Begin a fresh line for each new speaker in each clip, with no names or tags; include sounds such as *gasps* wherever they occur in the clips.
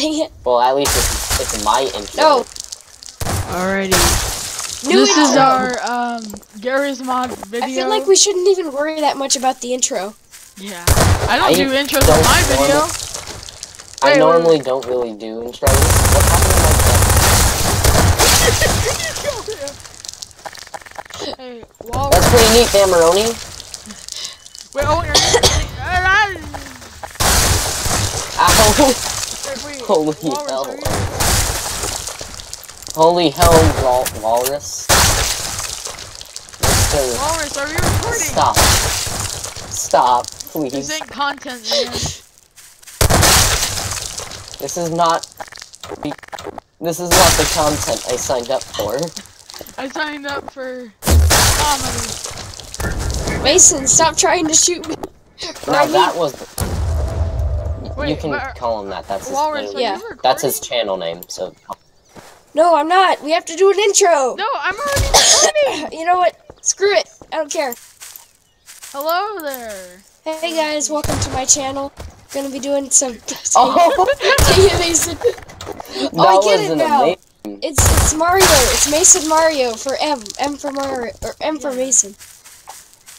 Dang it.
Well, at least it's, it's my intro.
No.
Alrighty.
New
this is our um Garry's mod video.
I feel like we shouldn't even worry that much about the intro.
Yeah. I don't
I
do intros
don't
in my
wanna-
video.
I
Wait, wait,
normally don't really do intros. What happened to my *laughs*
hey, Walrus.
That's pretty neat, Damaroni.
Wait, oh, you're *laughs*
Ow. *laughs*
Wait, wait.
Holy
Walrus,
hell. Holy hell, wal walrus. Mr.
Walrus, are you recording?
Stop. Stop, please.
This
please.
ain't content, man.
This is not... This is not the content I signed up for.
I signed up for comedy.
Mason, stop trying to shoot me. Or
Now that was... you can
but-
call him that. That's his
Walrus,
name.
Yeah.
That's his channel name, so...
No, I'm not. We have to do an intro.
No, I'm already recording. *laughs*
You know what? Screw it. I don't care.
Hello there.
Hey guys, welcome to my channel. Gonna be doing some. *laughs* *laughs*
Oh!
Mason. Oh, I get it now.
amazing...
It's it's Mario. It's Mason Mario for M. M for Mario or M for Mason.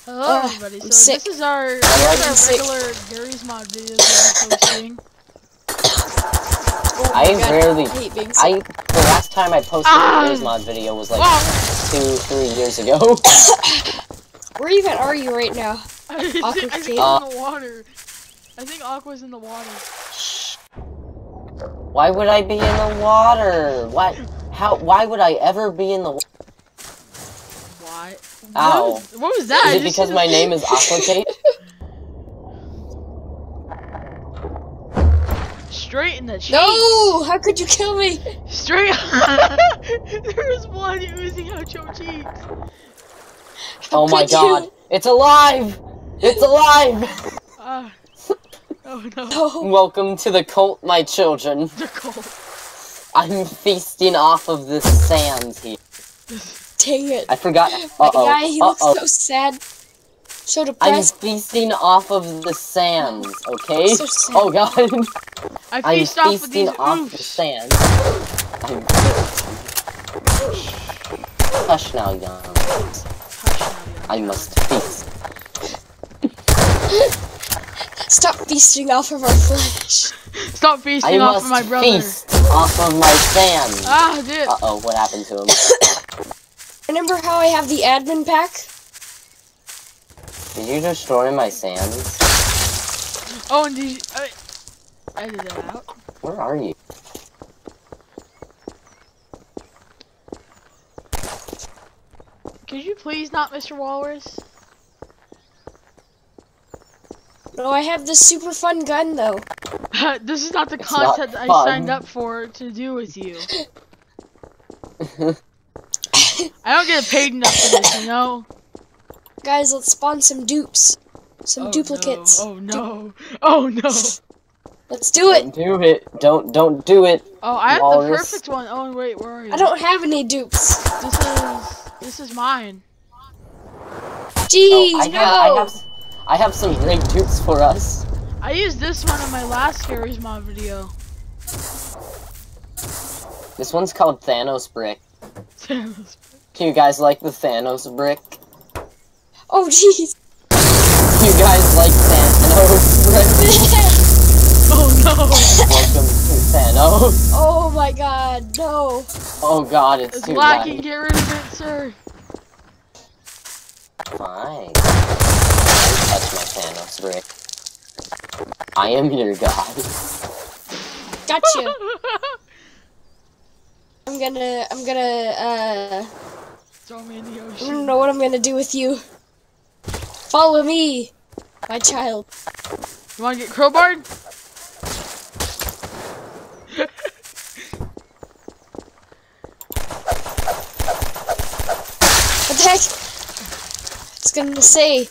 Hello,
Ugh,
everybody.
I'm
So
sick.
this is our, this is our regular Garry's mod videos that I'm posting.
Oh *coughs*
I
God,
rarely-
I hate being sick.
I... The last time I posted
Ah!
a Garry's Mod video was like two, three years ago. *coughs* *coughs*
Where even are you right now? *laughs*
I think, I think
Uh,
in the water. I think Aqua's in the water.
Why would I be in the water? Why? How? Why would I ever be in the? wa-
Why?
Ow.
What was, what was that?
Is it because my name is *laughs* Aquacate?
Straight in the cheek.
No! How could you kill me?
Straight. *laughs* there was blood oozing out your cheeks.
Oh my
could you?
god! It's alive! It's alive!
Uh, oh no.
No.
Welcome to the cult, my children.
The cult.
I'm feasting off of the sand here.
Dang it.
I forgot.
My
Uh
guy, he
oh. Uh
looks
oh.
so sad. So depressed.
I'm feasting off of the sands. Okay.
So sad.
Oh god.
I
I'm
off with
feasting
these
off the
oofs.
sand. I'm... Hush now, young. I must feast.
Stop feasting off of our flesh.
Stop feasting
I
off
must
of my brother.
feast off of my sand.
Ah, dude.
Uh oh, what happened to him? *coughs*
Remember how I have the admin pack?
Did you destroy my sands?
Oh, and did you, I, I did that out.
Where are you?
Could you please not, Mr. Walrus?
No, I have this super fun gun though. *laughs*
this is not the
It's not
content I signed up for to do with you. *laughs* *laughs* I don't get paid enough for this, you know?
Guys, let's spawn some dupes. Some
Oh,
duplicates.
No. Oh no. Oh no.
Let's do it.
Don't do it. Don't don't do it.
Oh, I have
Walrus.
the perfect one. Oh wait, where are you?
I don't have any dupes.
This is this is mine.
Jeez,
Oh, I
no.
have, I have I have some great dupes for us.
I used this one in my last Garry's mod video.
This one's called Thanos Brick. Do *laughs* you guys like the Thanos Brick?
Oh, jeez.
You guys like Thanos Brick? *laughs*
oh no.
Welcome to Thanos.
oh my god, no.
Oh god, it's
It's
too
lacking.
light.
Get rid of it, sir.
Fine. Don't touch my Thanos Brick. I am your god.
Gotcha. *laughs* I'm gonna, I'm gonna, uh,
Throw me in the
I don't know what I'm gonna do with you. Follow me, my child.
You wanna get crowbarred?
What the heck? It's gonna say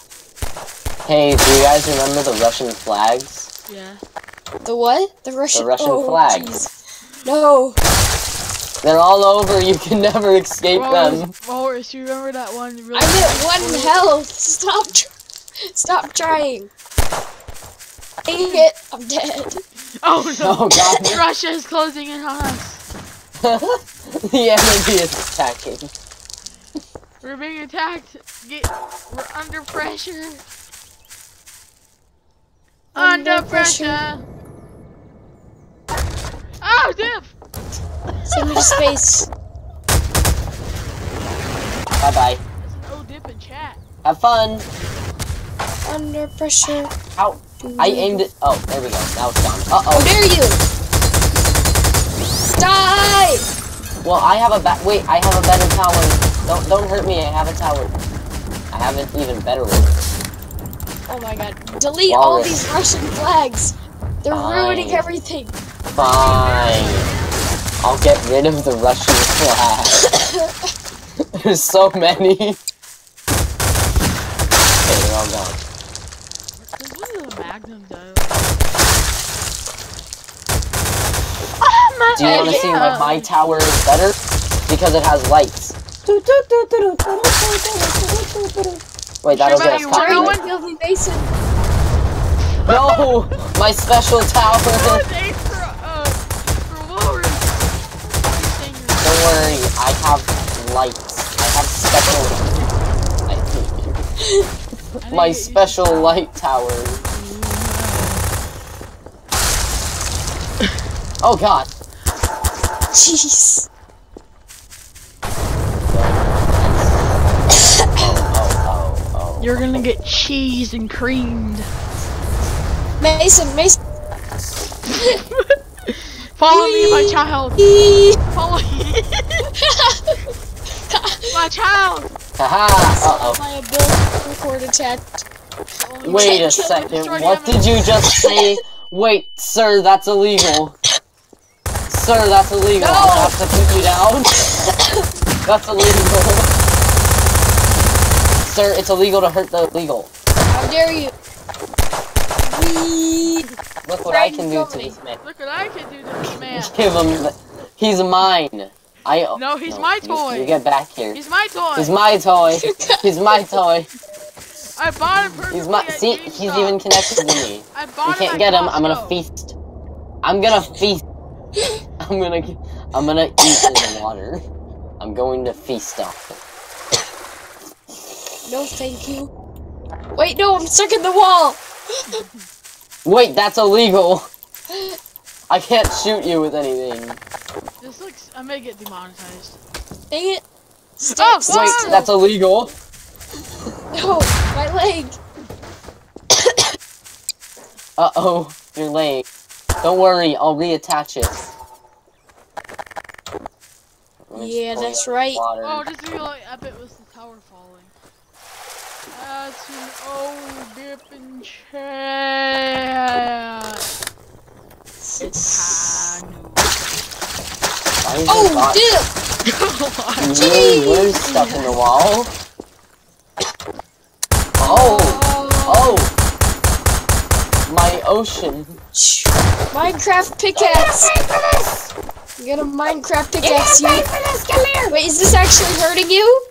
Hey, do you guys remember the Russian flags?
Yeah.
the what? The Russian.
The Russian
oh,
flag.
jeez. No.
They're all over, you can *laughs* never escape them.
Walrus, Walrus, you remember that one really
I'm at one health. *laughs* Stop. Tr- stop trying. Dang it. I'm dead. *laughs*
Oh no!
Oh god.
Russia is closing in on us.
the enemy is attacking.
We're being attacked. Get, we're under pressure. Under,
Under
pressure. Oh, dip!
Send me to space.
Bye bye.
There's an O dip in chat.
Have fun.
Under pressure.
Ow. I aimed it. Oh, there we go. Now it's gone. Uh
How
oh.
dare you! Die!
Well, I have a ba- wait. I have a better tower. Don't don't hurt me. I have a tower. I have an even better one.
Oh my god. Delete all these Russian flags. They're
Fine.
ruining everything.
Fine. I'll get rid of the Russian flag. There's so many. Okay, they're all gone.
This was a Magnum though.
Do you want to see why my tower is better? Because it has lights. Wait, that'll
Sure
get us
about
caught.
Warren?
Trying to kill me, Mason.
No! My special tower!
Thanks for, uh, for Walrus. Everything is-
Don't worry, I have lights. I have special. I hate.
I
My
think it-
special light tower. Oh god.
Jeez.
Oh, oh, oh,
You're gonna get cheese and creamed.
Mason, Mason. *laughs*
Follow me, my child. Follow me. *laughs* my child.
Haha! Uh
My ability record attached.
Oh. Wait a second. What
the
did you *laughs* just say? Wait, sir, that's illegal. Sir, that's illegal. I'm have to put you down. *coughs* that's illegal. Sir, it's illegal to hurt the illegal.
How dare you? Weed.
Look what I can do to
of
this man.
Look what I can do to this man.
Give him. The, he's mine. I.
No, he's my
you-
toy.
You, get back here.
He's my toy.
He's my toy. *laughs* He's my toy.
I bought him perfectly
He's my.
at
See,
GameStop.
he's even connected to me. *laughs*
I
You can't
him
get
at
him. I'm gonna feast. I'm gonna feast. I'm gonna. I'm gonna eat in the water. I'm going to feast off it.
No, thank you. Wait, no, I'm stuck in the wall. *laughs*
Wait, that's illegal. I can't shoot you with anything.
This looks. I may get demonetized.
Dang it. Stay,
Oh,
stay
Wait,
still.
that's illegal.
No, my leg. *coughs*
Uh oh, your leg. Don't worry, I'll reattach it. Let me just
Yeah, that's right.
Water.
Oh, just feel like epic was the tower falling. That's an old oh, dip in chat. It's Hanu.
Why is
Oh,
your bot-
dip.
You really were stuck in the wall. Oh, oh, my ocean.
Minecraft pickaxe. I'm gonna Minecraft pickaxe you. Wait, is this actually hurting you?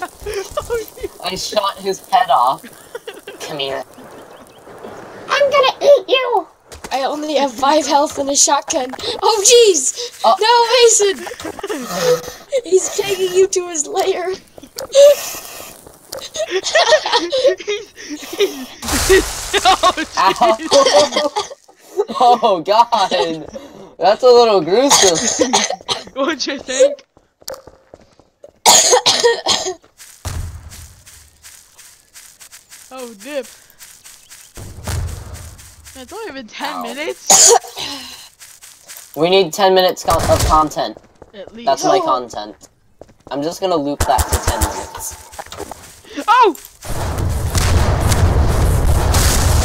*laughs*
I shot his head off. Come here. I'm gonna eat you!
I only have five health and a shotgun. Oh, jeez!
Oh.
No, Mason! He's taking you to his lair.
Ow. *laughs* oh god. That's a little gruesome. *laughs*
What'd you think? Oh, dip. It's only been 10
Ow.
minutes. *coughs*
we need 10 minutes of content.
At least.
That's
oh.
my content. I'm just gonna loop that to 10 minutes.
Oh!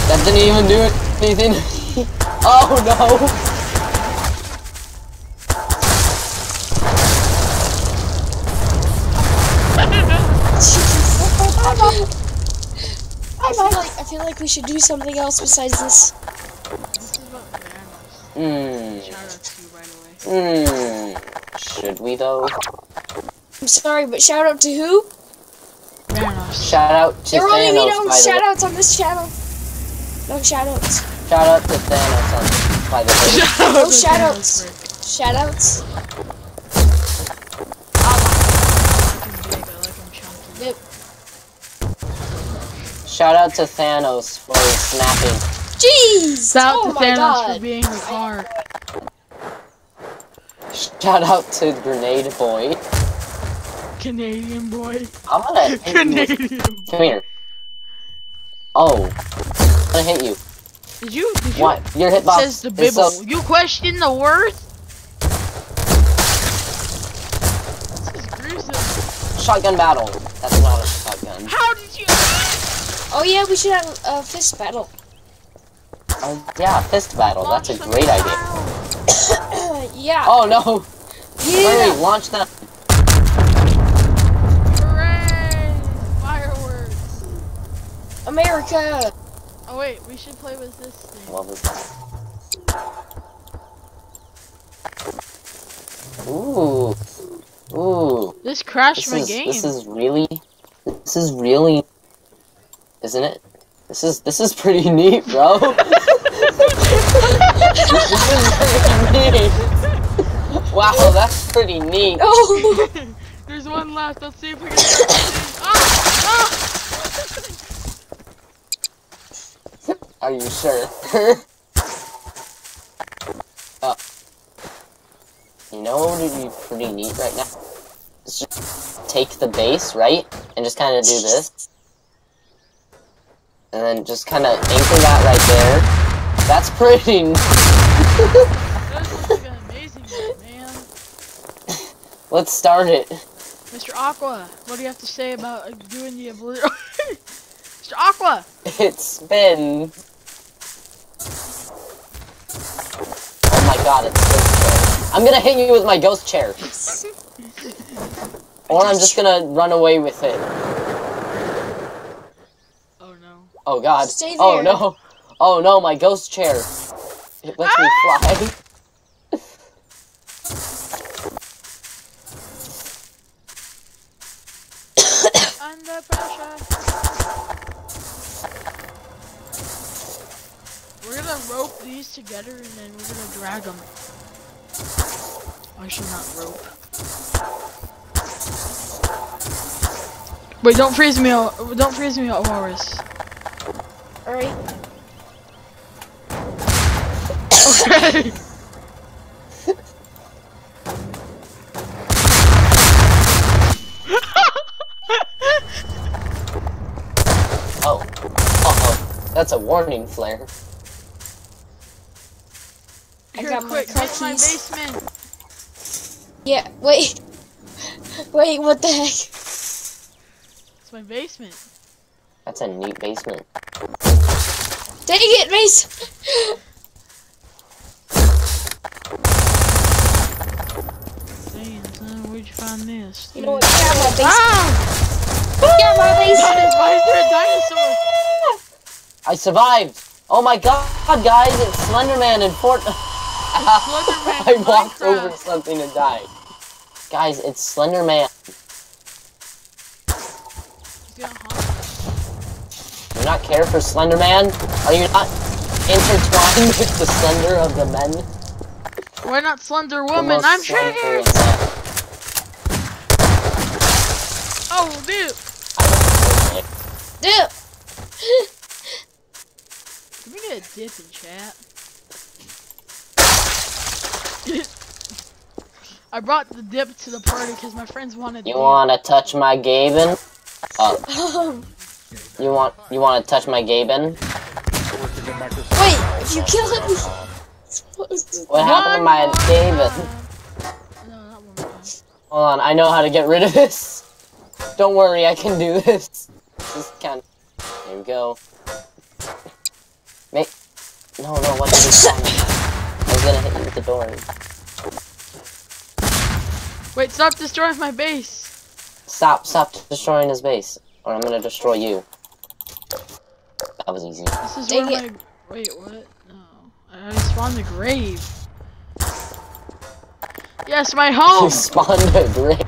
That didn't even do anything. *laughs* oh no! *laughs* *laughs*
feel like I feel like we should do something else besides this.
This is about
Hmm.
Shout out to you right away.
Hmm. Should we though?
I'm sorry, but shout out to who?
Shout out to
There will only be
Thanos.
no
by the
shout outs on this channel. No shout outs.
Shout out to Thanos on, by the way. *laughs*
No shout outs. Shout outs. Yep.
Shout out to Thanos for snapping.
Jeez!
Shout
oh
to Thanos
god.
for being a car.
Shout out to Grenade Boy.
Canadian boy.
I'm gonna hit you. with-
Canadian.
Come here. Oh. I'm gonna hit you.
Did you? Did you?
What? Your hitbox
Says the
is
Bibble.
so-
You question the worth? This is gruesome.
Shotgun battle. That's not
Oh yeah, we should have a fist battle.
Oh, yeah, fist battle. That's a
Launch them
great idea. *coughs*
yeah.
Oh no!
yeah.
Hurry, launch them.
Hooray! Fireworks.
America.
Oh wait, we should play with this thing.
What was that? Ooh. Ooh.
This crashed
This
my
is
game.
this is really this is really isn't it? This is this is pretty *laughs* neat, bro. *laughs* this is pretty neat. Wow, that's pretty neat.
Oh. *laughs*
There's one left. Let's see if we can. ah! Ah!
Are you sure? uh, you know what would be pretty neat right now? Is just take the base, right? And just kind of do this. And then just kind of anchor that right there. That's pretty
That like amazing one, man. *laughs*
Let's start it.
Mr. Aqua, what do you have to say about doing the evolution? *laughs* Mr. Aqua!
It's been... Oh my god, it's ghost chair. I'm gonna hit you with my ghost chair. *laughs* Or I'm just gonna run away with it.
Oh.
Oh god.
Stay
Oh no. Oh no, my ghost chair. It lets me ah! fly.
Under pressure. We're gonna rope these together and then we're gonna drag them. I should not rope. Wait, don't freeze me, don't freeze me, Walrus.
Alright.
Okay. *laughs*
Oh. Uh-oh. That's a warning flare.
I got my
quick,
car
get my basement.
Yeah, wait. *laughs* Wait, what the heck?
It's my basement.
That's a neat basement.
Dang it, Mace!
Damn, son, where'd you find this?
You know what? Get out of my base.
Ah!
Get out of my base!
Why is there a dinosaur?
I survived! Oh my god, guys, it's Slenderman in Fort... *laughs*
Slenderman
I walked
Minecraft.
over something and died. Guys, it's Slenderman.
He's gonna haunt us.
Do you not care for Slender Man? Are you not intertwined with the slender of the men?
Why not Slender Woman? I'm sure. Oh, dude.
Dude!
Can we get a dip in chat? I brought the dip to the party because my friends wanted
You wanna touch my Gaben? *laughs* Oh,
Um,
you want you wanna touch my Gaben?
wait, if you kill him...
What happened to my
One more
Gaben?
time. No, not one more time.
Hold on, I know how to get rid of this. Don't worry, I can do this. Just kind There we go. Make. No, no, what did you? I was gonna hit you with the door.
Wait, stop destroying my base.
Stop, stop destroying his base, or I'm gonna destroy you. That was easy.
This is
Dang
where my. Wait, what? No. I spawned the grave. Yes, my *laughs*
You
home!
spawned a grave.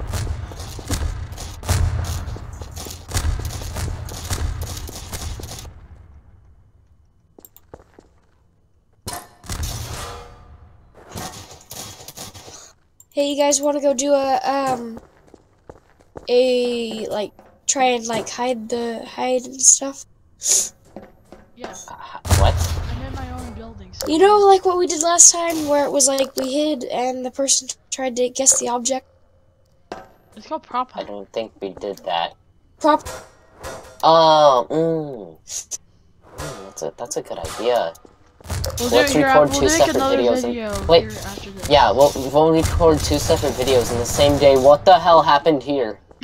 Hey, you guys want to go do a um a like try and like hide the hide and stuff?
Yeah,
Uh, what?
I'm in my own building. So
You know, like what we did last time, where it was like we hid and the person tried to guess the object.
It's called prop
I don't think we did that.
Prop.
Oh, mm. Mm, that's a that's a good idea.
We'll
Let's
do it here.
record
We'll
two separate
another
videos and- Wait,
here after.
Yeah, we'll we'll record two separate videos in the same day. What the hell happened here? *laughs*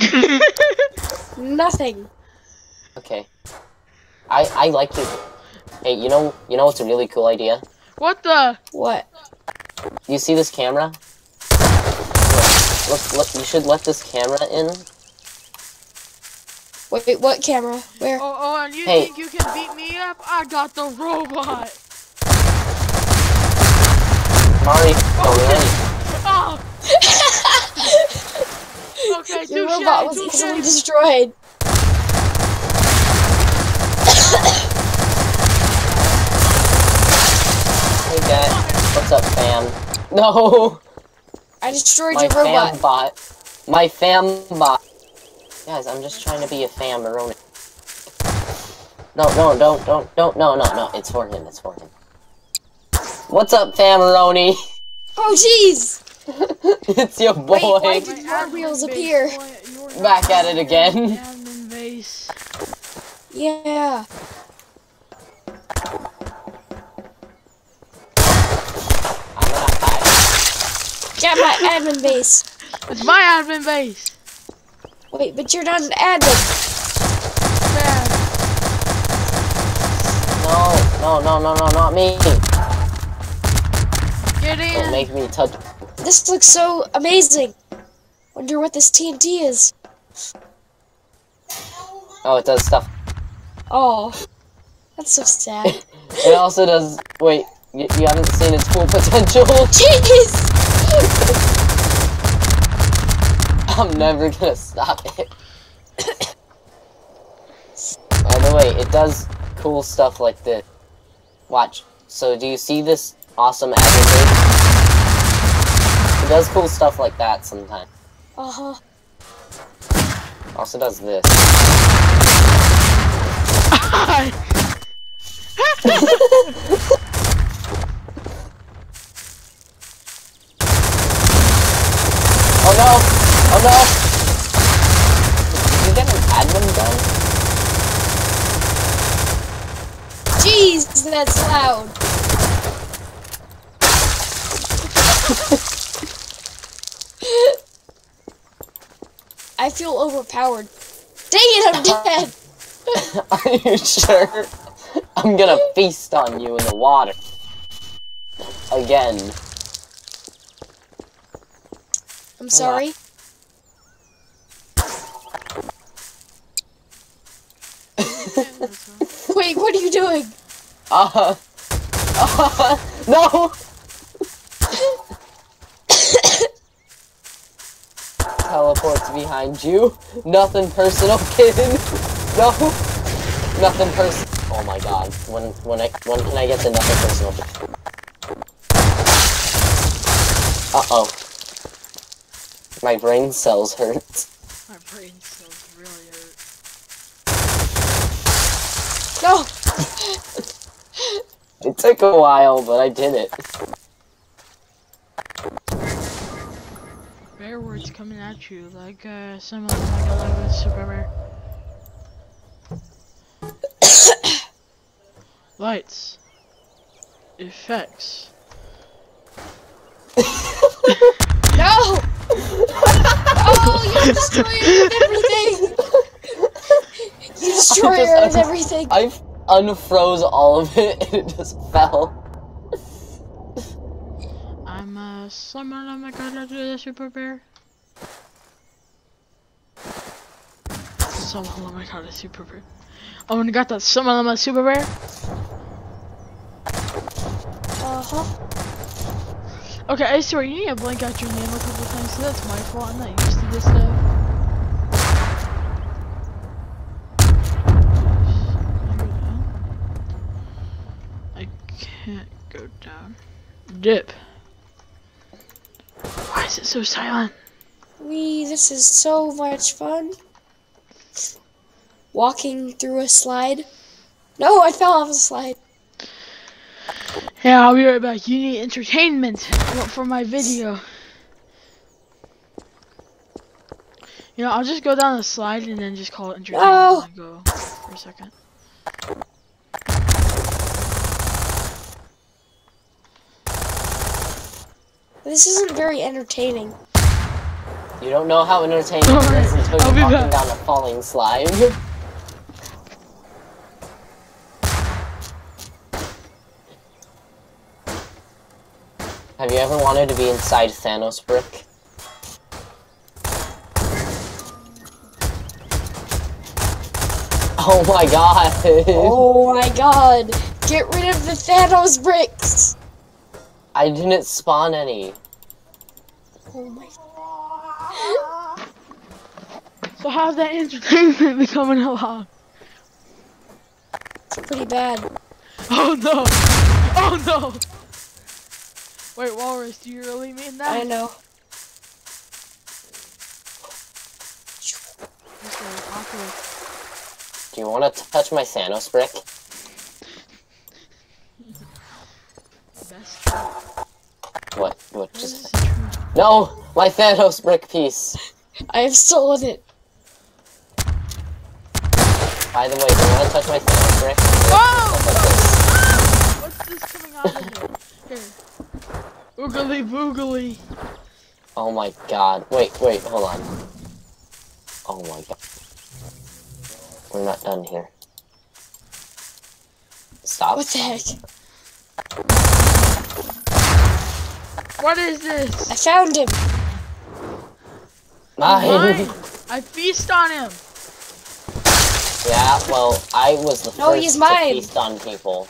Nothing.
Okay. I I like you. Hey, you know you know what's a really cool idea?
What the?
What?
You see this camera? Look, look, you should let this camera in.
Wait, wait, what camera? Where?
Oh, oh, and you
Hey.
think you can beat me up? I got the robot.
Mari, don't oh, ready. *laughs*
Oh. *laughs* okay,
Your
touche,
robot was
touche.
easily destroyed.
Hey, Dad. What's up, fam? No,
I destroyed
my
your robot.
fam bot. My fam bot. Guys, I'm just trying to be a fam, Maroni. No, no, don't, don't, don't, no, no, no. It's for him. It's for him. What's up, fam, Maroni?
Oh, jeez! *laughs*
it's your boy.
Wait, why did more wheels appear?
boy,
Back at it
my
again.
Admin base.
Yeah.
I'm gonna hide.
Get my admin base. *laughs*
It's my admin base.
Wait, but you're not an admin.
Man,
No, no, no, no, no, not me.
get in.
Don't make me touch.
This looks so amazing. Wonder what this TNT is.
Oh, it does stuff.
Oh, that's so sad. *laughs*
It also does. Wait, you, you haven't seen its full *laughs* potential.
Jeez! *laughs*
I'm never gonna stop it. *coughs* By the way, it does cool stuff like this. Watch. So, do you see this awesome admin It does cool stuff like that sometimes.
Uh huh.
Also does this. *laughs* Oh no! Oh no! Did you get an admin gun?
Jeez, that's loud. *laughs* I feel overpowered. Dang it, I'm dead. *laughs*
Are you sure? I'm gonna feast on you in the water. Again.
I'm sorry. *laughs* Wait, what are you doing?
Uh, uh, *laughs* no! Teleports behind you. Nothing personal, *laughs* kid. No. Nothing personal. Oh my god. When when I when can I get the nothing personal? Uh oh. My brain cells hurt.
My brain cells really hurt.
No. *laughs*
It took a while, but I did it.
Bear words coming at you like uh, some of them like a little bit super bear. *coughs* Lights. Effects. *laughs*
No. Oh, you destroyed everything. You destroyed *laughs*
just-
everything.
I unfroze all of it and it just fell.
I'm uh someone I'm gonna do the super bear. some. Oh my god, a super bear. Oh, and I got that some of my super bear.
Uh huh.
Okay, I swear you need to blank out your name a couple times. So that's my fault. I'm not used to this stuff. I can't go down. Dip. Why is it so silent?
Wee, this is so much fun. Walking through a slide. No, I fell off a slide.
Yeah, I'll be right back. You need entertainment for my video. You know, I'll just go down the slide and then just call it entertainment
No.
go for a second.
This isn't very entertaining.
You don't know how entertaining it
Alright,
is until you're
be
walking
back.
down a falling slide. *laughs* Have you ever wanted to be inside Thanos brick? *laughs* Oh my god! *laughs*
Oh my god! Get rid of the Thanos bricks!
I didn't spawn any.
Oh my.
So how's that entertainment *laughs* becoming allowed?
It's pretty bad.
Oh no! Oh no! Wait, Walrus, do you really mean that?
I know.
This is awkward.
Do you want to touch my Thanos brick?
Best.
What? What? Just no! My Thanos brick piece.
I have stolen it.
By the way, do you want to touch my Thanos brick?
Whoa!
Like this.
What's this coming out of here? Here. Oogly boogly.
Oh my god. Wait, wait, hold on. Oh my god. We're not done here. Stop.
What the heck?
What is this?
I found him. Ah.
Mine.
Mine. I feast on him.
Yeah, well, I was the
No,
first
he's
to feast on people.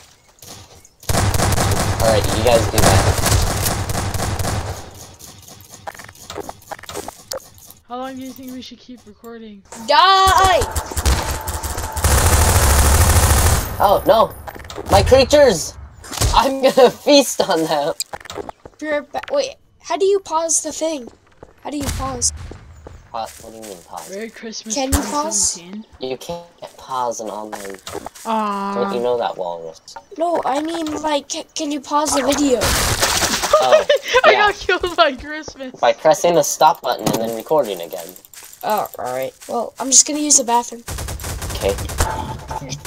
Alright, you guys do that.
How long do you think we should keep recording?
Die!
Oh, no! My creatures! I'm gonna *laughs* feast on them!
Be right back. Wait, how do you pause the thing? How do you pause?
Pa- What do you mean pause?
Merry Christmas
Can you pause?
You can't pause an online. Don't you know that, Walrus?
No, I mean, like, can you pause the video?
Oh, *laughs*
I got killed by Christmas.
By pressing the stop button and then recording again.
Oh, alright. Well, I'm just gonna use the bathroom.
Okay. *laughs*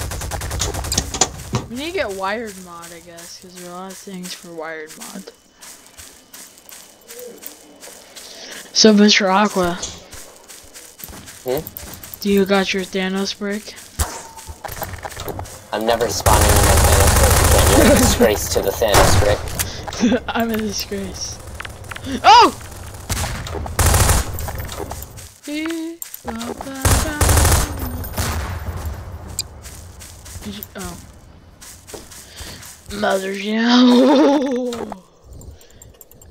We need to get wired mod, I guess, because there are a lot of things for wired mod. So, Mr. Aqua.
Hmm?
Do you got your Thanos brick?
I'm never spawning in my Thanos brick again. You're a disgrace to the Thanos brick. *laughs*
I'm a disgrace. Oh! Did you- Oh. Mother's *laughs* yeah.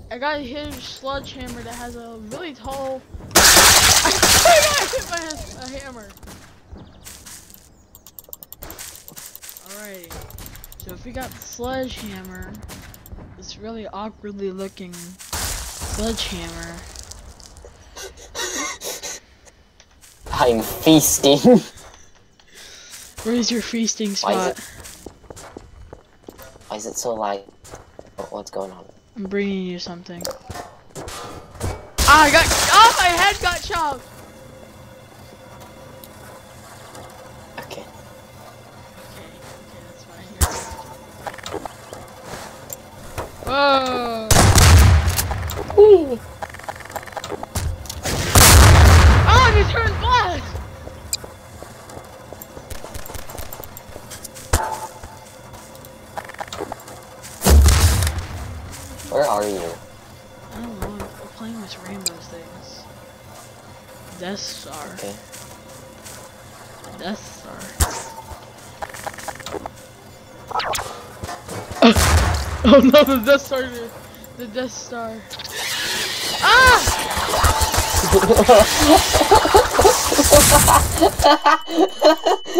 I got a huge sledgehammer that has a really tall. *laughs* I got hit by a, a hammer. Alrighty. So if we got the sledgehammer, this really awkwardly looking sledgehammer.
I'm feasting.
Where's your feasting
Why is
spot?
It- Why is it so light? What's going on?
I'm bringing you something. Ah, I got. Oh, my head got chopped.
Okay.
Okay, okay, that's fine. Whoa!
Ooh.
Oh, it turned
Where are you?
I don't know. We're playing with rainbow things. Death Star.
Okay.
Death Star. *laughs* oh no, the Death Star. The, the Death Star. Ah!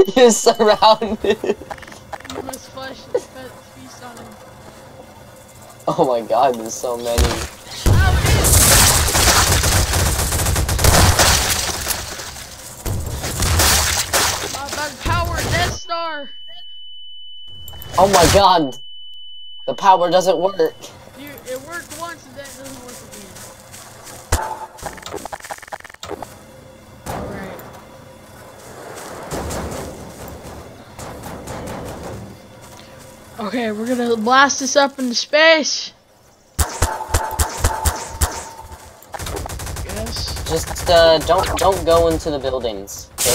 *laughs*
You're surrounded.
You must flesh and fe- feast on him. *laughs*
Oh my god, there's so many.
Ow, it is! Power Death Star.
Oh my god. The power doesn't work.
Blast this up into space. Yes.
Just uh don't don't go into the buildings. Okay?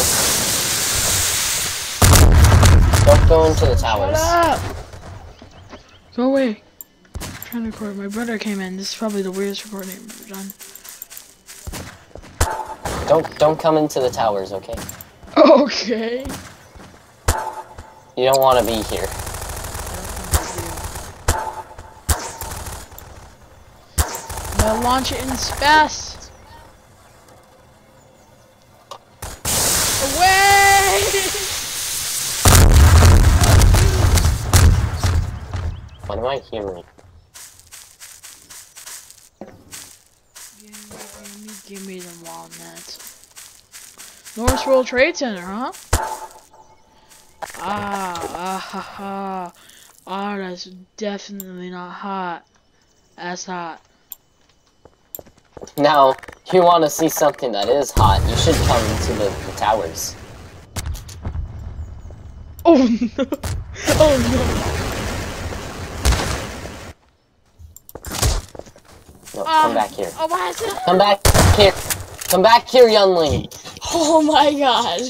Don't go into the
Shut
towers.
up! Go away. I'm trying to record. My brother came in. This is probably the weirdest recording I've ever done.
Don't don't come into the towers, okay? *laughs*
Okay.
You don't want to be here.
Now launch it in space. Away! *laughs*
What am I hearing?
Give me, give me the walnuts. North World Trade Center, huh? Ah, *laughs* ah, ha, ha. Ah, that's definitely not hot. That's hot.
Now, if you want to see something that is hot, you should come to the, the towers.
Oh no! Oh
No,
no!
come um, back here.
Oh, why is it?
Come back here. Come back here, youngling.
Oh my god.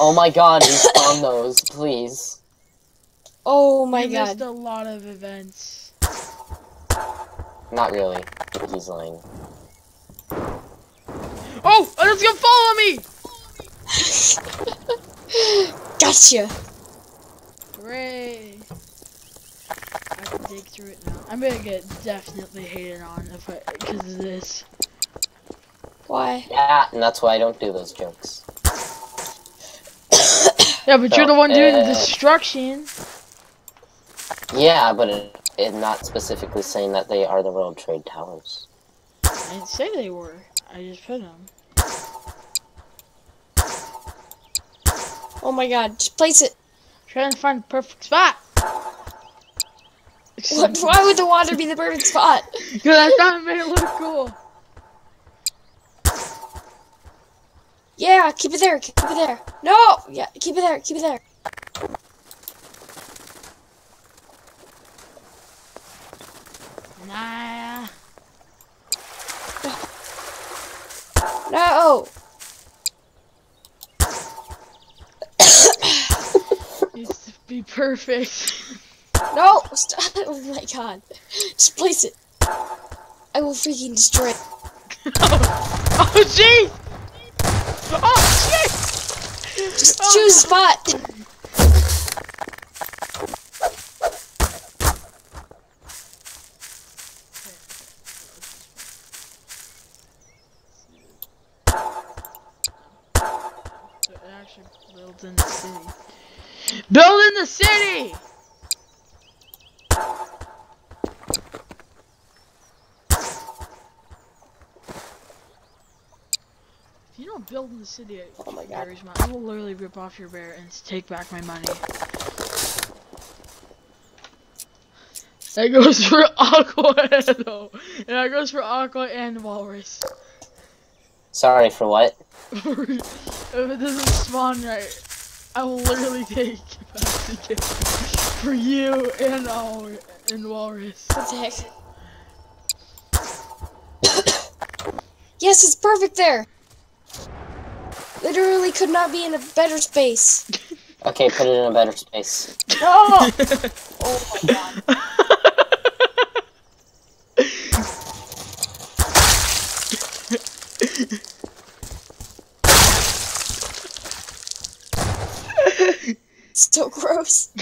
Oh my god, respawn those, please.
Oh my
you missed
god.
a lot of events.
Not really. He's lying.
Oh, it's gonna follow me! *laughs*
Gotcha.
Hooray! I can dig through it now. I'm gonna get definitely hated on if I because of this.
Why?
Yeah, and that's why I don't do those jokes. *coughs*
Yeah, but you're the one doing the
Uh,
destruction.
Yeah, but it, it not specifically saying that they are the World Trade Towers.
I didn't say they were. I just put them.
Oh my god. Just place it.
Trying to find the perfect spot. *laughs*
What, why would the water be the perfect spot? *laughs*
Because I thought it made it look cool.
Yeah, keep it there. Keep it there. No. Yeah, keep it there. Keep it there.
Nah.
No.
Needs to be perfect. *laughs*
No. Stop. Oh my god. Just place it. I will freaking destroy it. *laughs*
oh, jeez! Oh, jeez!
Just
Oh,
choose a spot.
So it actually builds in the city. Build in the city! If you don't build in the city,
Oh my God.
Gary's I will literally rip off your bear and take back my money. That goes for Aqua *laughs* though. And that goes for Aqua and Walrus.
Sorry for what? *laughs*
if it doesn't spawn right, I will literally take back the game for you and all and Walrus.
What the heck? *coughs* yes, it's perfect there. Literally could not be in a better space. *laughs*
Okay, put it in a better space.
No. *laughs* oh my god. ass.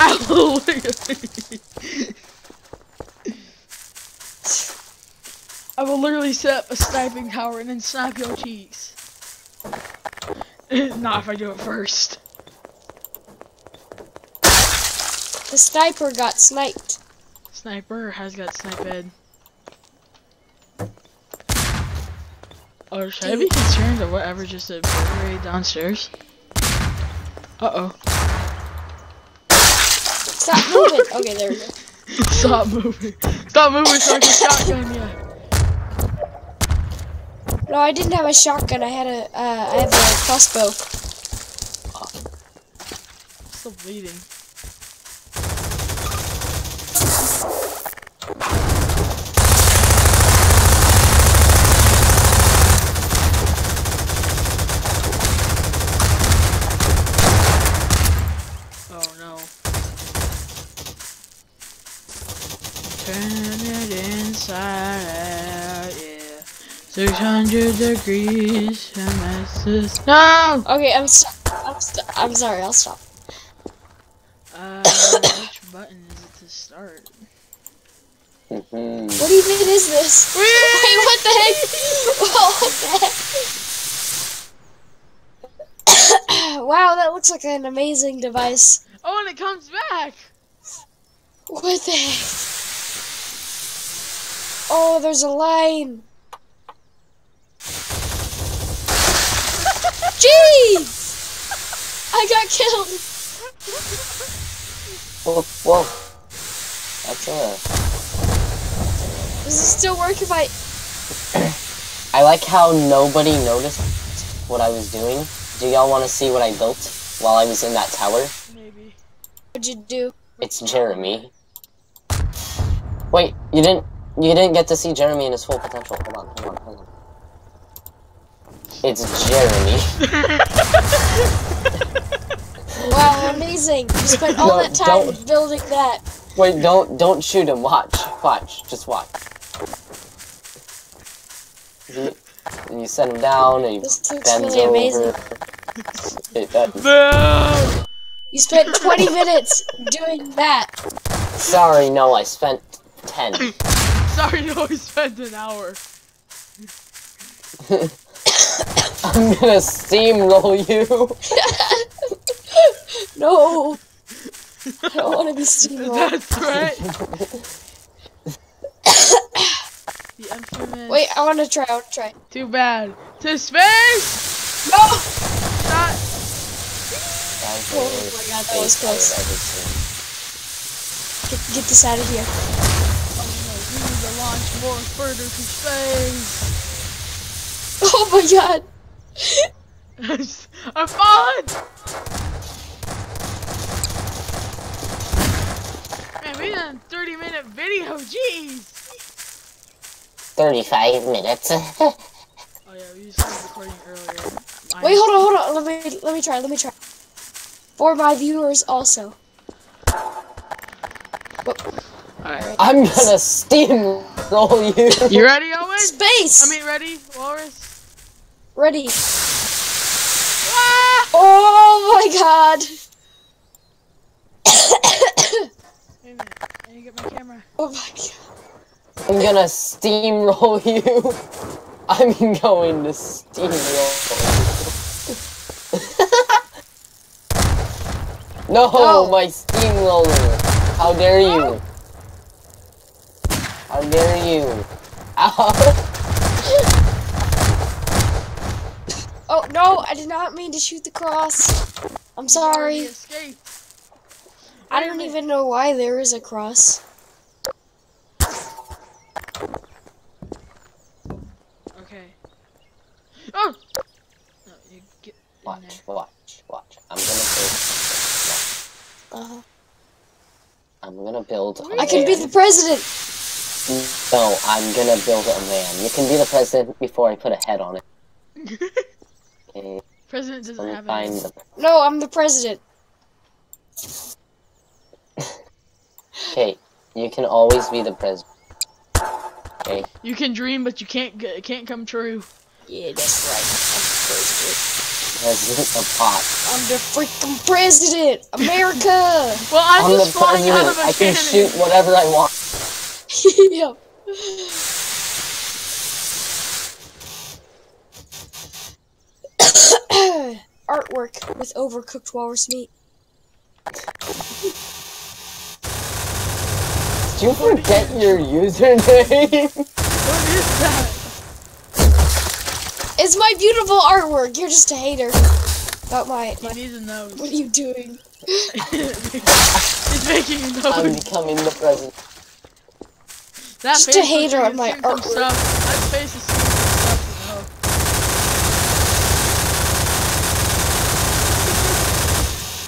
Ow! *laughs* I will literally set up a sniping tower and then snap your cheeks. *laughs* Not if I do it first.
The sniper got sniped.
Sniper has got sniped. Oh, should I be concerned or whatever just a burglary downstairs? Uh oh.
Stop moving. Okay, there we go. *laughs*
Stop moving. Stop moving so I can shotgun you.
No, I didn't have a shotgun. I had a, uh, I have a crossbow.
Still bleeding. Oh no. Turn it inside out, yeah. 600 degrees, and that's just- No!
Okay, I'm, st- I'm, st- I'm sorry. I'll stop.
Uh, which *coughs* button is it to start?
what do you even is this? *laughs* Wait, what the heck? what the heck? *coughs* wow, that looks like an amazing device.
Oh, and it comes back!
What the heck? Oh, there's a line. Jeez! *laughs* I got killed.
Whoa, whoa. That's uh, a.
Does it still work if I? *clears throat*
I like how nobody noticed what I was doing. Do y'all want to see what I built while I was in that tower?
Maybe.
What'd you do?
It's Jeremy. Wait, you didn't you didn't get to see Jeremy in his full potential. Hold on, hold on, hold on. It's Jeremy. *laughs*
Wow, amazing! You spent all
No,
that time
don't.
building that.
Wait, don't don't shoot him. Watch, watch, just watch. You, and you set him down, and he
This looks
bends
really
over.
amazing.
It, that,
No!
You spent 20 minutes doing that.
sorry, no, I spent ten. *laughs*
Sorry, no, we spent an hour. *laughs*
I'm gonna steamroll you. *laughs*
No. I don't want to be steamrolled.
That's right. *laughs* the.
Wait, I want to try. I want to try.
Too bad. To space!
No!
Not.
Oh my God, that was close.
I've ever seen.
Get, get this out of here.
Oh no, we need to launch more further to space. *laughs*
Oh my god. *laughs*
I'm falling! Man, we done a 30 minute video, jeez!
35 minutes. *laughs*
Oh yeah, we started recording earlier. I-
Wait, hold on, hold on. Let me let me try. Let me try. For my viewers also.
Alright.
I'm gonna steamroll you.
You ready, Owen?
Space.
I mean, ready, Walrus?
ready.
Ah!
Oh my god.
Wait a minute, I need to get my camera.
Oh my god.
I'm gonna steamroll you. *laughs* I'm going to steamroll you. *laughs* no,
No.
my steamroller. How dare you? How dare you? Ow. *laughs*
Oh no, I did not mean to shoot the cross. I'm sorry.
Escape.
I don't even know why there is a cross.
Okay. Oh! No, you get in
Watch,
there.
watch, watch. I'm gonna build something.
Uh,
I'm gonna build a
I can be the president.
No, I'm gonna build a man. You can be the president before I put a head on it. Okay, *laughs*
President doesn't
me
have
find the
No, I'm the president.
Okay, you can always be the president. Okay,
You can dream, but you can't. It can't come true.
Yeah, that's right. I'm the president.
president of pot.
I'm the freaking president, America.
Well, I'm,
I'm the
just flying out
president.
of a
I can
cannon.
shoot whatever I want. *laughs*
yep. *coughs* Artwork with overcooked walrus meat.
Did you forget your username?
What is that?
It's my beautiful artwork. You're just a hater. About my,
He
my
needs a nose.
what are you doing? *laughs*
He's making a
I'm
nose.
becoming the president.
That
Just a hater of my
like it's seen some
artwork.
That face has stuff.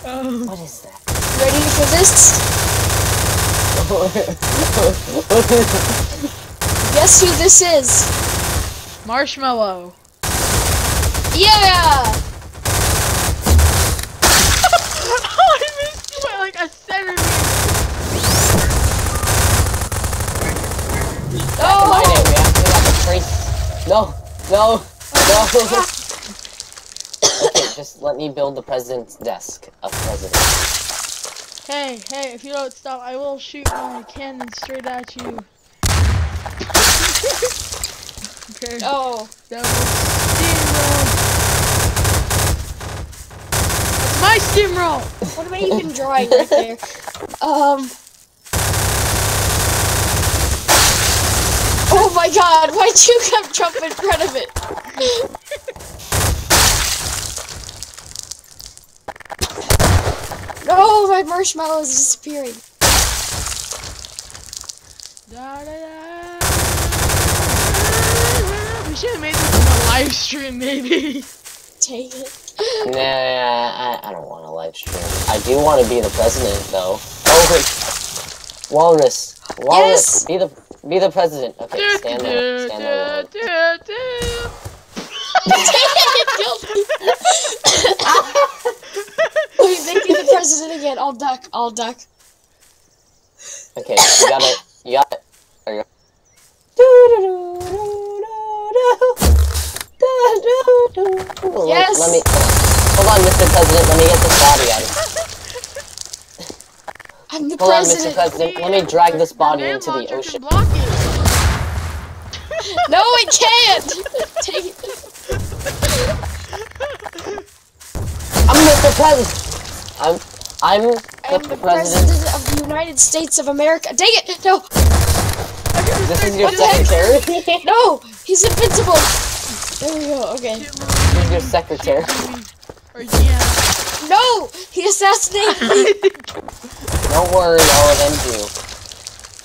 Um,
What is that?
Ready for this? *laughs* Guess who this is?
marshmallow.
Yeah!
oh, *laughs* I missed you by like a centimeter.
My
Oh!
name? We have to have a trace. No, no, no. okay, just let me build the president's desk of president.
Hey, hey, if you don't stop, I will shoot my cannon straight at you. okay.
Oh.
Double steamroll. That's my steamroll.
What am I even drawing right there? *laughs* Um. Oh my god, why'd you come jump in front of it? No, my marshmallow is disappearing.
Da, da, da. We should have made this in a live stream, maybe.
Take it.
Nah, I, I don't want to live stream. I do want to be the president, though. Oh wait, Walrus, Walrus,
Yes!
be the be the president. Okay, stand there, stand there.
Du,
Walrus.
du, du.
it killed me. Wait, make me the president again. I'll duck. I'll duck.
Okay, you got it. You got it. There you go.
Yes.
Let, let me hold on, Mr. President. Let me get this body out of.
I'm the
Hold on, Mr.
president.
President. Let me drag this body
Man
into the ocean.
Can block it.
No, it can't. Take it.
I'm Mr. President. I'm I'm the,
I'm the
president.
president of the United States of America. Dang it! No,
This is your
What
secretary. *laughs*
no, he's invincible. There we go. Okay.
this is your secretary.
Or yeah.
No, he assassinated me. *laughs*
Don't worry, I'll avenge you.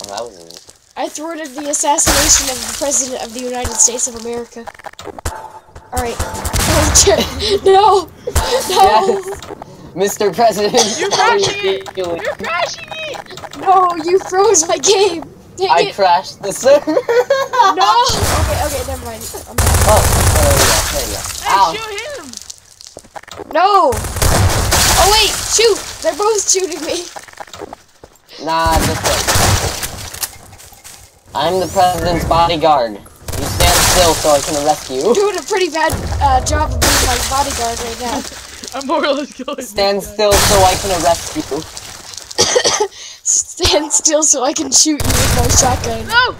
Oh, that was easy.
I thwarted the assassination of the president of the United States of America. All right. *laughs* No, no, *laughs*
Yes. Mr. President,
You're
how are you
crashing it.
feeling?
You're crashing it.
no! You froze my game. Dang
I
it.
crashed the server.
No. Okay, okay, never mind. I'm back.
Oh, there we go. There we go.
Hey,
Ow.
Shoot him.
No. Oh wait, shoot! They're both shooting me.
Nah, this way. I'm the president's bodyguard. You stand still so I can arrest you.
You're Doing a pretty bad uh, job of being my bodyguard right now.
I'm more or less killing
Stand
this
still so I can arrest you. *coughs*
Stand still so I can shoot you with my shotgun.
No.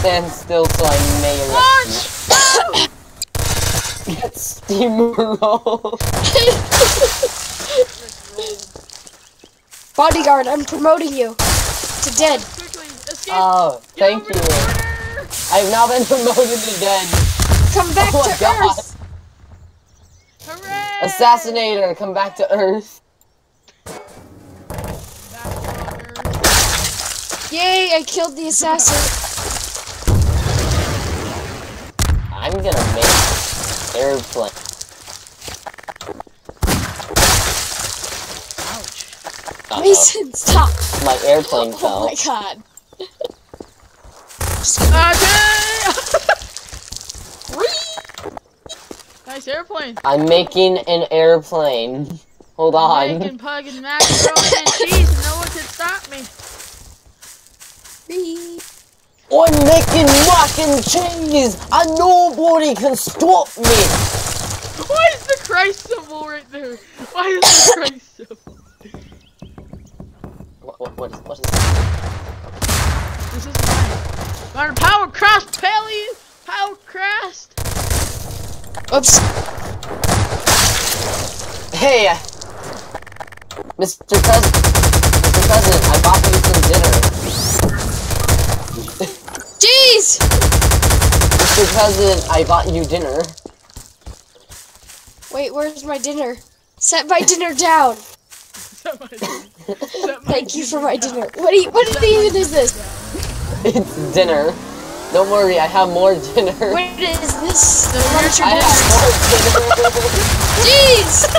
Stand still so I may
Launch.
arrest you. *coughs* Get *laughs* steamroll.
Bodyguard, I'm promoting you to dead.
Quickly.
Oh,
Get
thank you. I've now been promoted to dead.
Come back
Oh
to
God.
Earth.
Hooray!
Assassinator, come back to Earth.
Yay! I killed the assassin.
I'm gonna make airplane.
Ouch.
Uh-oh.
Mason, stop!
My airplane
Oh *laughs*
fell.
Oh my god. *laughs*
Okay. nice airplane.
I'm making an airplane. Hold on.
Making pug and macaroni and cheese, and no one can stop me.
Whee.
I'm making mac and cheese, and nobody can stop me.
Why is the Christ symbol right there? Why is the *laughs* Christ symbol?
What, what, what is what is that?
This is mine. Power crest, Paley! Power crest!
Oops.
Hey, uh, Mr. President, Mr. President, I bought you some dinner. *laughs*
Jeez!
Mr. President, I bought you dinner.
Wait, where's my dinner? Set my dinner down.
Set my- set my
Thank you for my dinner. What you, what even is this?
It's dinner. Don't worry, I have more dinner.
What is this?
So
I have more dinner.
Jeez!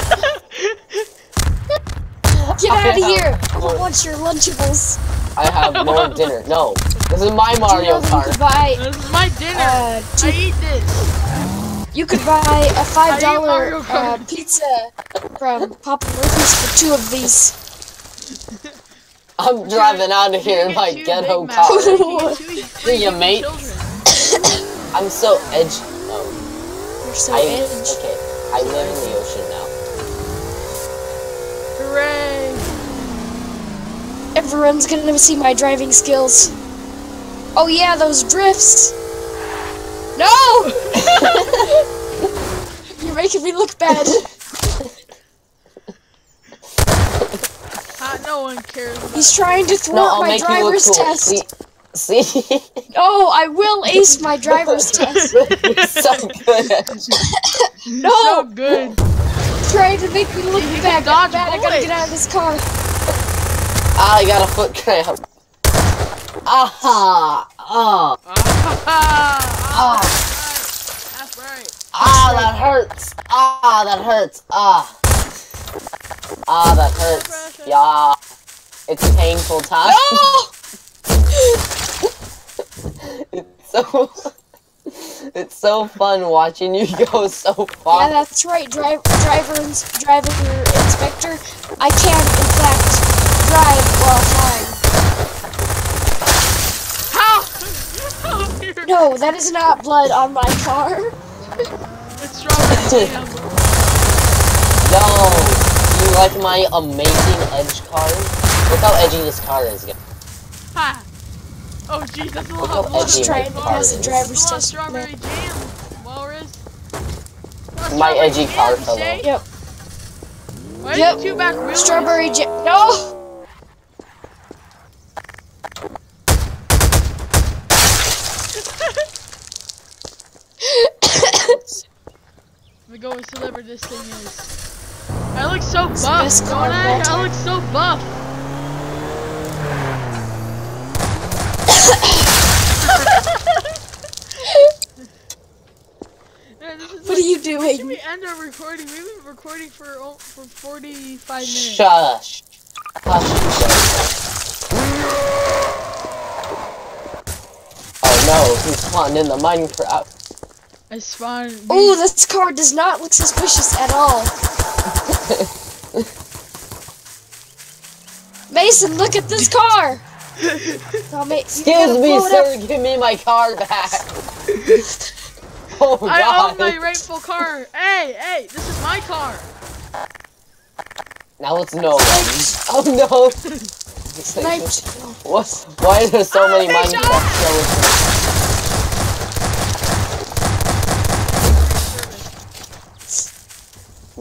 *laughs* Get
I
out of here! I want your Lunchables.
I have more dinner. No, this is my
Do you
Mario
know that you could
Kart.
buy
This is my dinner!
uh,
I eat this!
you could buy a *laughs* five dollar uh, pizza from Papa Murphy's for two of these.
I'm driving out of here in my ghetto
Big Macs. *laughs*
car.
You get
See ya, mate. *coughs* I'm so edgy. Oh,
You're so
I
edge.
okay. I live in the ocean now.
Hooray!
Everyone's gonna see my driving skills. Oh yeah, those drifts. No! *laughs* You're making me look bad.
Ah, no one cares about
He's trying to throw
No,
my
make you look
driver's
cool.
test.
See, see,
Oh, I will ace my driver's *laughs* test.
You're so good.
No!
so good.
Trying to make me look bad.
dodge
bad. I gotta get out of this car.
Ah, I got a foot cramp. Aha! Ah!
Ah,
Ah!
that's right.
Ah! That hurts! Ah! That hurts! Ah! Ah! That hurts! Yeah. It's painful time.
No! *laughs*
It's so. It's so fun watching you go so far.
Yeah, that's right, dri- driver, driver inspector. I can't, in fact, drive while flying.
How? How weird. *laughs*
No, that is not blood on my car.
It's strawberry *laughs* jam.
No! You like my amazing edge car? Look how edgy this car is. guys.
Ha! Oh jeez, that's a lot
how
of blood.
edgy
Just
my
trying to
car
pass the
is.
driver's test.
strawberry
man.
jam, walrus.
My edgy car fellow.
Yep.
Why
Yep.
two back wheels?
Strawberry jam. No!
Let me go and see whatever this thing is. I look so buff, don't I? I look so buff. *laughs* Yeah, this is
What are you
Should
doing?
we end our recording? We've been recording for oh, for 45 minutes.
Shush. Hush. Oh no, he's spawned in the Minecraft.
I spawned.
Oh, this car does not look suspicious at all. *laughs* Mason, look at this car! *laughs* Oh, ma-
Excuse me,
blow it up.
sir, give me my car back. *laughs* oh
I
god.
own my rightful car. Hey, hey, this is my car.
Now it's no one. Oh no.
Sniped.
What? Why are there so
Ah,
many
they shot
Minecraft skeletons?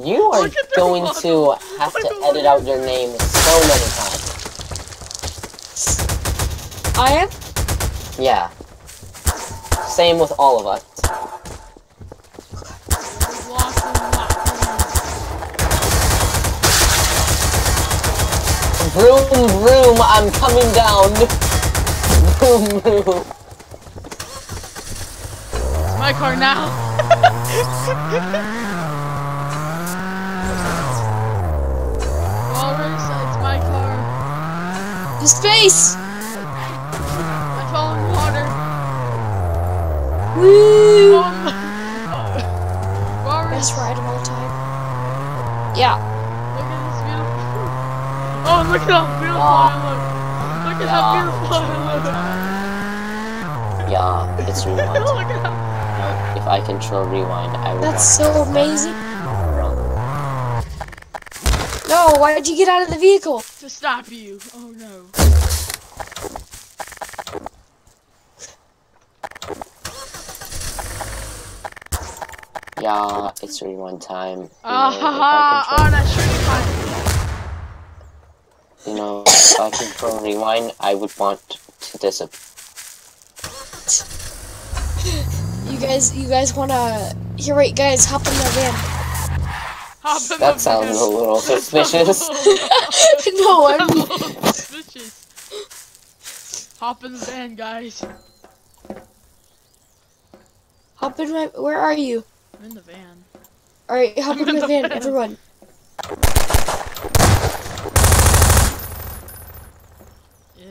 You are
Look at their
going
model.
to oh
have
to edit out your name so many times.
I am?
Yeah. Same with all of us. Vroom vroom, I'm coming down. *laughs* Vroom vroom.
It's my car now. *laughs*
The space!
I fell in water.
Woo!
Oh. *laughs* Walrus,
Best ride of all time. Yeah.
look at this beautiful. *laughs* Oh, look at how beautiful I look. Look at how beautiful I
Yeah, it's *laughs* rewind.
look. look at how.
If I control rewind, I will
That's so amazing. No, why did you get out of the vehicle?
To stop you. Oh no.
Yeah, it's rewind time. You
Ah
know,
ha ha! Oh,
control-
that shooting fight.
You know, if I control rewind, I would want to disappear.
You guys, you guys wanna? Here, wait, guys, hop in the van.
Hop in
That
the
sounds
van.
a little *laughs* suspicious. *laughs*
no, I'm *laughs*
little suspicious. Hop in the van, guys.
Hop in my. Where are you?
I'm in the van.
All right, hop
I'm
in
in
the
the
van,
van.
everyone.
Yeah.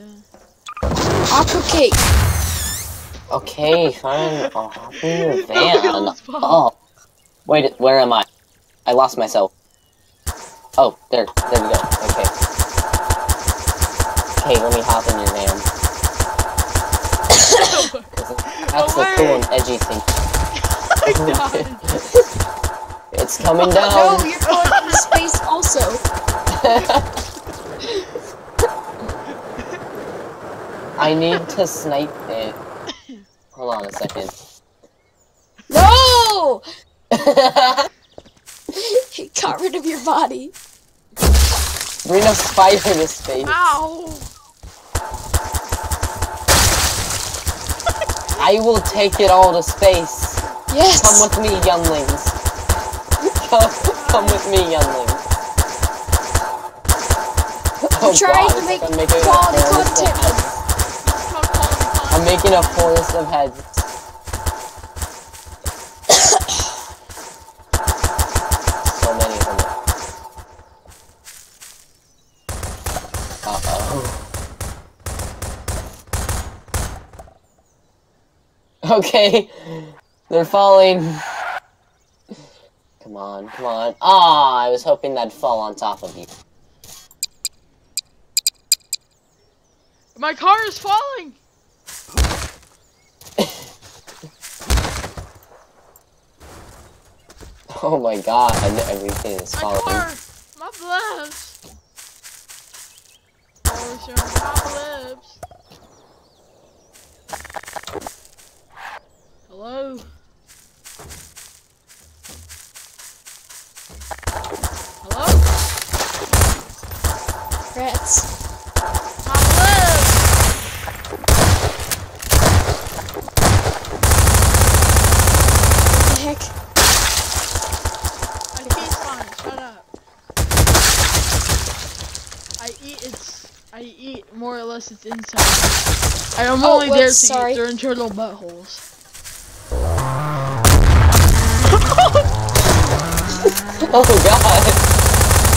Aqua cake.
Okay, fine. I'll hop in your van.
Will's fault.
Oh, wait. Where am I? I lost myself. Oh, there. There we go. Okay. Okay, let me hop in your *coughs* van. That's the cool and edgy thing. *laughs* *laughs* It's coming
No,
down.
you're going into space also. *laughs*
I need to snipe it. Hold on a second.
No! Got rid of your body.
Bring a spider to space.
Ow!
I will take it all to space.
Yes.
Come with me, younglings. Come, come with me, younglings.
I'm oh, trying
God,
to make
I'm making a
quality content.
heads.
Come on,
I'm making a forest of heads. so many of them. Uh-oh. *laughs* Okay, they're falling. Come on, come on. Ah, I was hoping that'd fall on top of you.
My car is falling! *laughs*
Oh my god, everything is
My
falling.
car! My lips! Oh, showing my lips. Hello? Hello?
Rats.
My!
What the heck?
I eat fine, shut up. I eat its. I eat more or less its inside. I am
Oh,
only there to
whoops, sorry.
eat their internal buttholes.
Oh god!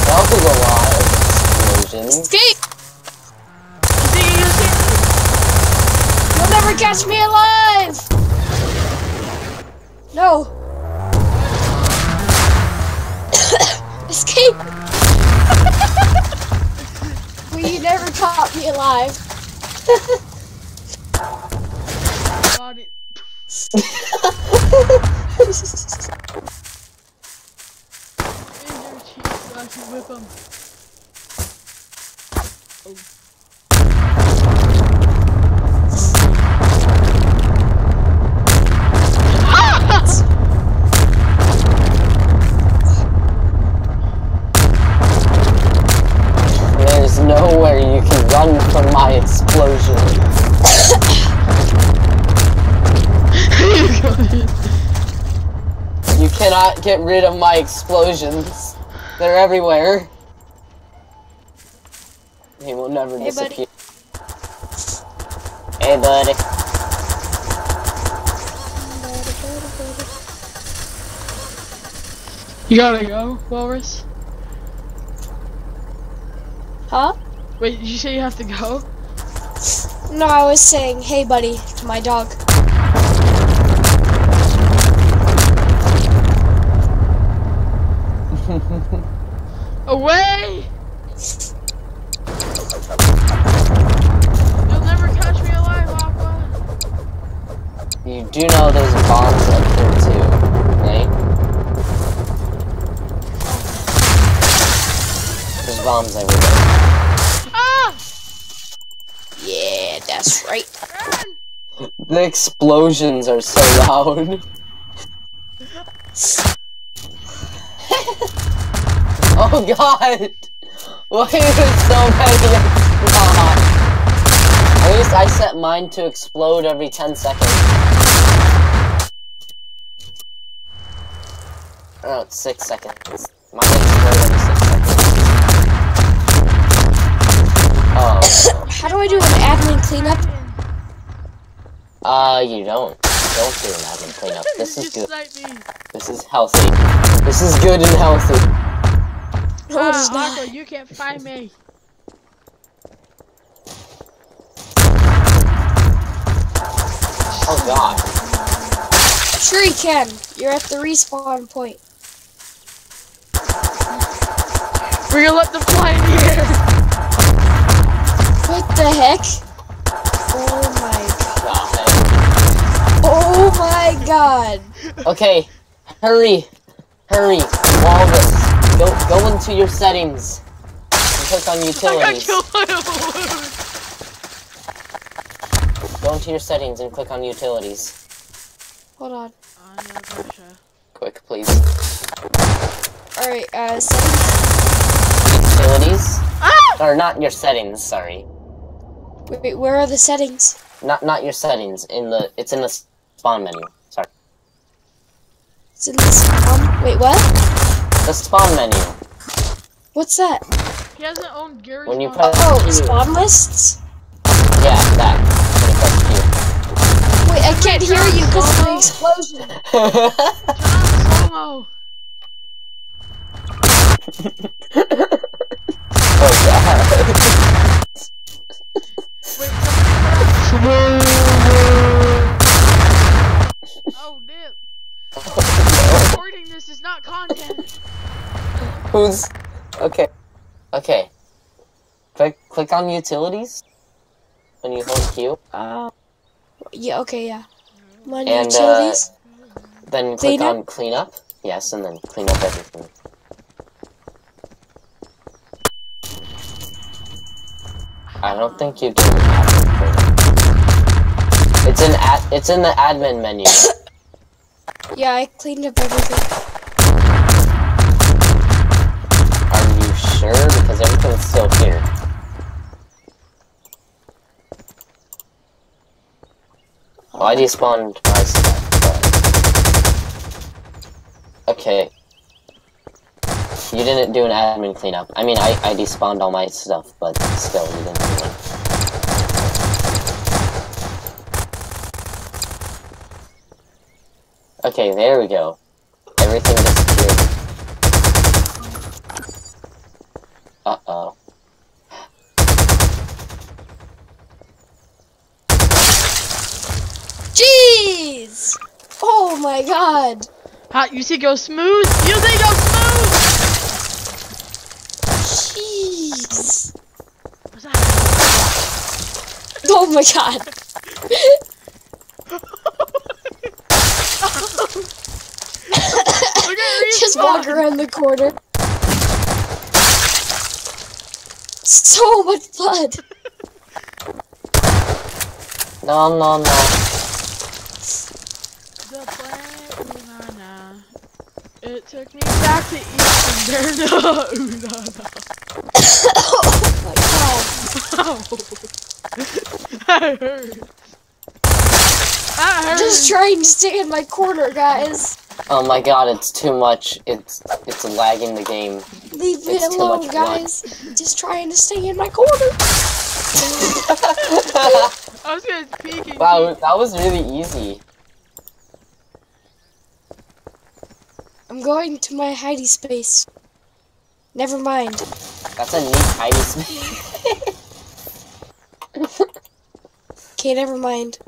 That was a lot of explosions.
Escape!
You think you think-
You'll never catch me alive! No! *coughs* Escape! *laughs* well, you never caught me alive. *laughs*
Body. Here's *laughs* your cheese so I can whip 'em.
There's nowhere you can run from my explosion. *laughs* You cannot get rid of my explosions. They're everywhere. They will never
Hey, buddy.
disappear. Hey, buddy.
You gotta go, Walrus?
Huh?
Wait, did you say you have to go?
No, I was saying, hey buddy, to my dog. *laughs*
Away! You'll never catch me alive, Aqua.
You do know there's bombs up here too, right? There's bombs everywhere.
Ah!
Yeah, that's right.
Run!
The explosions are so loud. *laughs* oh god! Why is it so many? God. At least I set mine to explode every 10 seconds. Oh, it's 6 seconds. Mine explode every 6 seconds. Oh.
How do I do an admin cleanup?
Uh, you don't. Don't do an admin cleanup. *laughs* This is good. This is healthy. This is good and healthy.
No, it is
Ah, Aqua,
not.
you can't find me.
Oh god.
Sure you can. You're at the respawn point.
We're gonna let them fly in the air.
What the heck? Oh my
God.
Oh my god.
Okay, hurry, hurry, Walrus. Go, go into your settings. And click on
I got
utilities.
killed by a.
Go into your settings and click on utilities.
Hold on.
No, Gotcha.
Quick, please.
Alright, uh, settings.
Utilities,
Ah!
or not your settings. Sorry,
Wait, where are the settings?
not not your settings. In the, it's in the spawn menu. Sorry,
It's in the spawn. Wait, what?
The spawn menu.
What's that?
He hasn't owned Garry's
When you
phone.
press
Oh,
Q.
spawn lists?
Yeah, that.
Wait, I can't hear you because of the explosion.
When you press Q.
Turn on *laughs*
oh god. *laughs*
slow-mo. Wait, Oh, dip. *laughs* Recording this is not content.
Who's okay? Okay. Click click on utilities when you hold Q,
Uh, yeah, okay, yeah. My
And, uh, then click
Cleanup?
on cleanup. Yes, and then clean up everything. I don't think you cleanup. It's in ad, It's in the admin menu. *coughs*
yeah, I cleaned up everything.
Sure? Because everything's still here. Well, I despawned my stuff, but... Okay. You didn't do an admin cleanup. I mean, I, I despawned all my stuff, but still, you didn't do one. Okay, there we go. Everything disappeared. Uh-oh.
Jeez! Oh my god!
Hot, you see go smooth? You see go smooth?
Jeez!
What's that?
Oh my god! *laughs* Just walk around the corner. So much blood!
No, no, no.
The planet, ooh, na, na. It took me back to Eastern there. No, ooh, na, na.
oh my god!
Ow. that hurt. That hurt.
Just trying to stay in my corner, guys.
Oh my god, it's too much. It's it's lagging the game.
Leave me
It's too
alone,
much
guys. Just trying to stay in my corner.
I was gonna peek and
wow, that was really easy.
I'm going to my hidey space. Never mind.
That's a neat hiding space. *laughs*
Okay, never mind.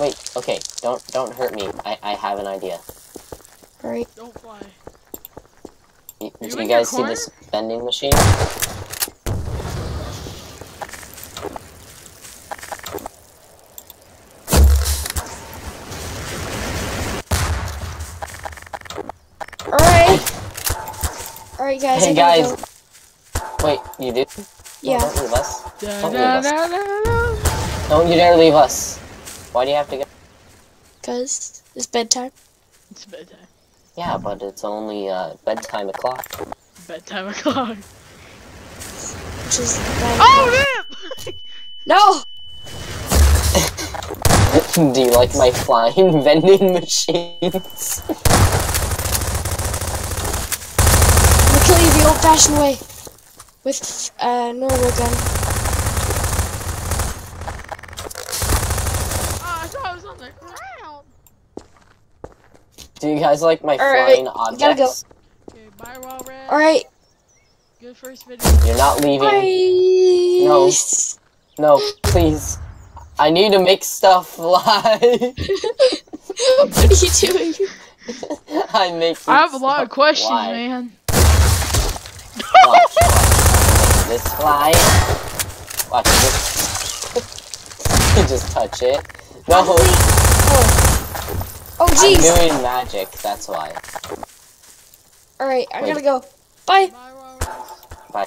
Wait, okay, don't don't hurt me. I I have an idea.
Alright.
Don't fly.
You,
You
do you guys see this vending machine?
Alright. Alright, guys.
Hey
I
guys.
go.
Wait, you do?
Yeah.
Don't leave us.
Da,
Don't leave us.
da, da, da.
Don't you dare leave us. Why do you have to go?
Because it's bedtime.
It's bedtime.
Yeah, but it's only uh, bedtime o'clock.
Bedtime o'clock.
Which is nine
Oh, rip! *laughs*
No! *laughs*
do you like my flying *laughs* vending machines?
I'm gonna kill you the old-fashioned way. With uh, normal gun.
Oh, I thought I was on the ground.
Do you guys like my
Alright,
flying
gotta go.
Okay, bye, Raw Red.
Alright,
Good first video.
You're not leaving.
bye!
No. No, please. I need to make stuff *laughs* fly. *laughs*
what are you doing? *laughs*
I make.
I have a lot of questions,
fly.
man.
Watch, watch. This fly. Watch this. you just touch it. No,
Oh, oh.
oh
I'm
doing magic. That's why.
Alright, I
Wait.
gotta go. Bye.
Bye, Raw Red.
Bye.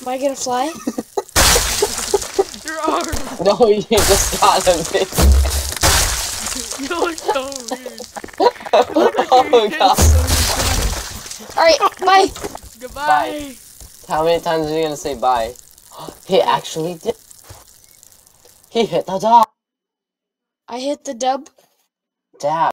Am I gonna fly?
Your arm. *laughs*
No, you just got a bit. *laughs*
Oh, *laughs* you look so weird. You look like
oh
you're
god.
Alright, bye.
Goodbye.
How many times are you gonna say bye? *gasps* He actually did. He hit the dog.
I hit the dub.
Dab.